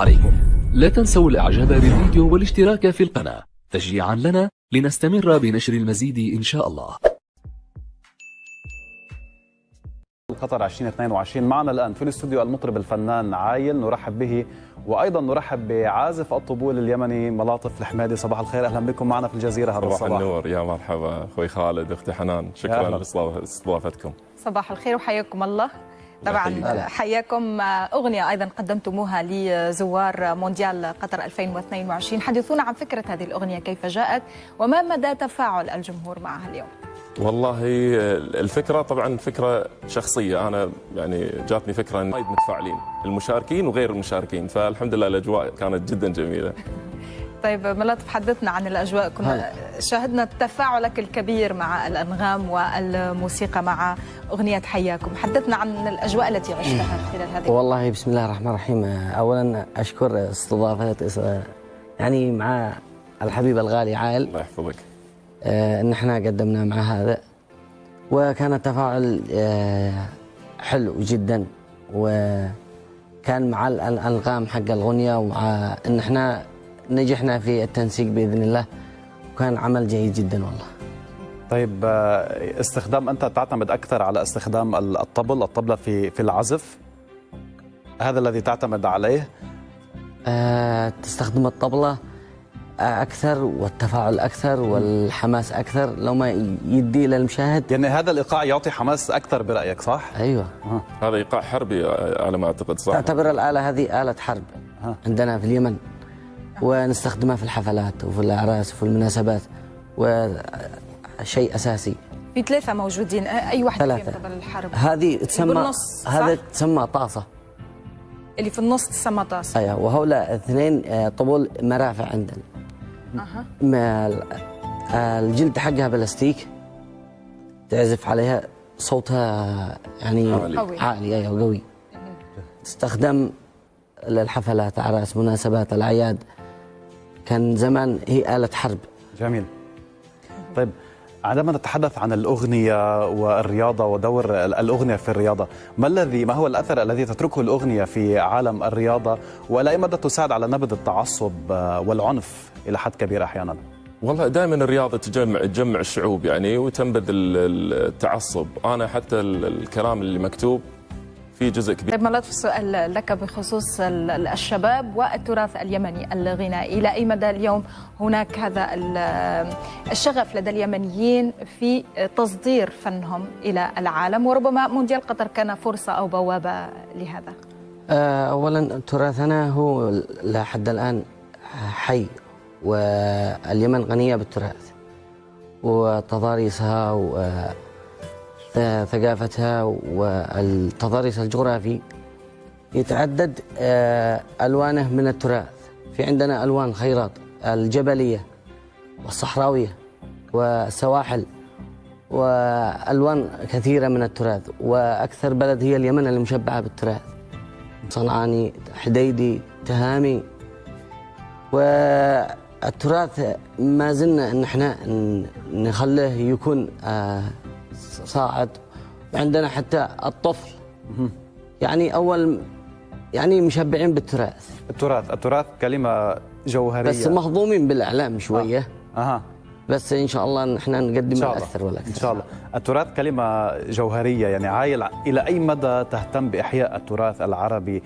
عليكم. لا تنسوا الإعجاب بالفيديو والاشتراك في القناة. تشجيعا لنا لنستمر بنشر المزيد إن شاء الله. قطر 2022 معنا الآن في الاستوديو المطرب الفنان عايل نرحب به وأيضا نرحب بعازف الطبول اليمني ملاطف الحمادي. صباح الخير أهلا بكم معنا في الجزيرة هذا صباح الصباح. النور. يا مرحبا أخوي خالد أختي حنان. شكرا لإستضافتكم. صباح الخير وحياكم الله. طبعا. حياكم. أغنية أيضا قدمتموها لزوار مونديال قطر 2022 حدثونا عن فكرة هذه الأغنية كيف جاءت وما مدى تفاعل الجمهور معها اليوم؟ والله الفكرة طبعا فكرة شخصية. أنا يعني جاتني فكرة إن وايد متفاعلين المشاركين وغير المشاركين. فالحمد لله الأجواء كانت جدا جميلة. طيب ملاطف حدثنا عن الأجواء. كنا شاهدنا تفاعلك الكبير مع الأنغام والموسيقى مع أغنية حياكم. حدثنا عن الأجواء التي عشتها خلال هذه والله بسم الله الرحمن الرحيم. اولا أشكر استضافة يعني مع الحبيب الغالي عائل. الله يحفظك. آه، ان إحنا قدمنا مع هذا. وكان التفاعل آه، حلو جدا. وكان مع ال- الالغام حق الأغنية ومع إن إحنا نجحنا في التنسيق بإذن الله. وكان عمل جيد جدا والله. طيب آه، استخدام أنت تعتمد أكثر على استخدام ال- الطبل الطبلة في في العزف. هذا الذي تعتمد عليه. آه، تستخدم الطبلة آه، أكثر والتفاعل أكثر والحماس أكثر. لو ما يدي للمشاهد يعني هذا الإيقاع يعطي حماس أكثر برأيك صح؟ أيوة. هذا إيقاع حربي على ما أعتقد صح؟ تعتبر الآلة هذه آلة حرب ها. عندنا في اليمن. ونستخدمها في الحفلات وفي الأعراس وفي المناسبات وشيء أساسي في ثلاثة موجودين أي واحد فيهم ثلاثة. قبل الحرب هذه تسمى؟ هذا تسمى طاسة اللي في النص تسمى طاسة أيوة وهؤلاء اثنين آه، طبول مرافع عندنا آه، الجلد حقها بلاستيك تعزف عليها صوتها يعني عالي. قوي. عالي أيوه قوي تستخدم للحفلات أعراس مناسبات الأعياد كان زمان هي آلة حرب. جميل. طيب عندما نتحدث عن الأغنية والرياضة ودور ال- الأغنية في الرياضة ما الذي ما هو الأثر الذي تتركه الأغنية في عالم الرياضة؟ وإلى أي مدى تساعد على نبذ التعصب والعنف إلى حد كبير أحيانا؟ والله دائما الرياضة تجمع تجمع الشعوب يعني وتنبذ ال- ال- التعصب. أنا حتى ال- الكلام اللي مكتوب في جزء كبير. طيب ملاطف سؤال لك بخصوص ال- ال- الشباب والتراث اليمني الغنائي إلى أي مدى اليوم هناك هذا ال- الشغف لدى اليمنيين في تصدير فنهم إلى العالم؟ وربما مونديال قطر كان فرصة أو بوابة لهذا. آه، اولا تراثنا هو لحد الآن حي واليمن غنية بالتراث وتضاريسها وثقافتها والتضاريس الجغرافي يتعدد آه، ألوانه من التراث. في عندنا ألوان الخيرات الجبلية والصحراوية والسواحل وألوان كثيرة من التراث. وأكثر بلد هي اليمن المشبعة بالتراث. صنعاني حديدي تهامي. والتراث ما زلنا ان إحنا نخليه يكون آه، صاعد وعندنا حتى الطفل. يعني أول يعني مشبعين بالتراث. التراث التراث كلمة جوهرية. بس مهضومين بالإعلام شوية. أها. بس إن شاء الله نحن نقدم الأكثر والأكثر. إن شاء الله. التراث كلمة جوهرية يعني عايل إلى أي مدى تهتم بإحياء التراث العربي؟